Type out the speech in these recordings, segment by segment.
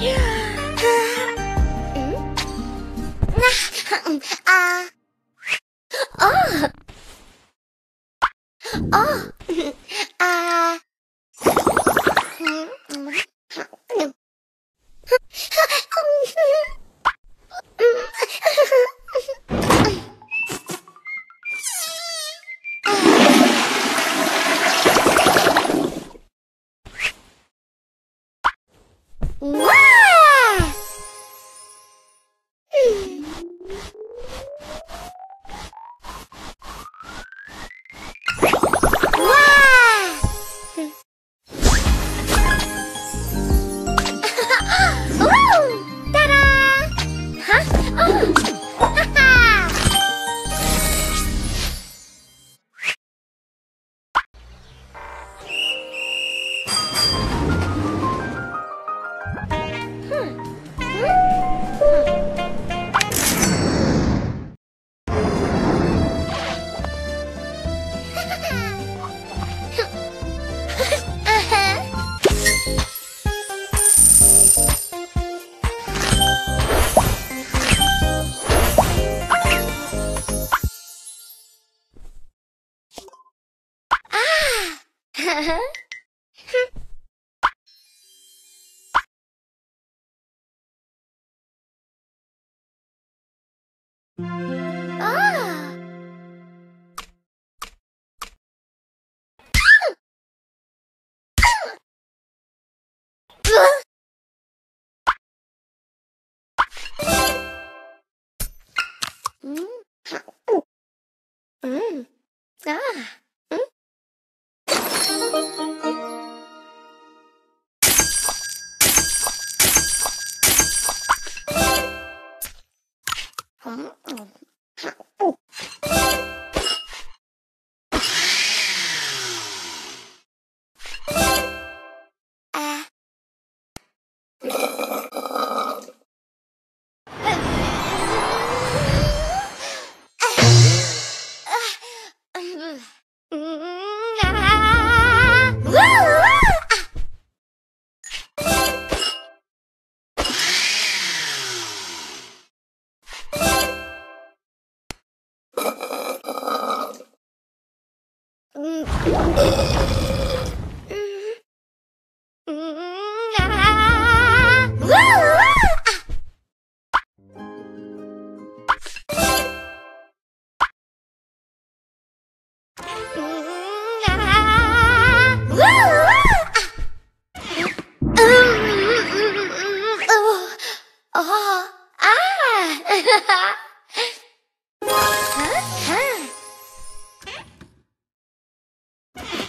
嗯，那啊啊啊啊！What? 啊！嗯，好，嗯，啊。Uh.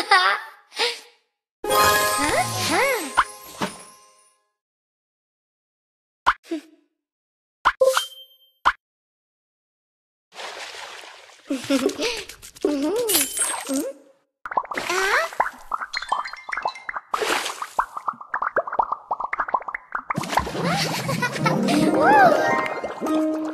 哈哈，嗯哼，哼，嗯哼，嗯哼，嗯哼，嗯哼，啊，啊，哈哈哈哈，呜。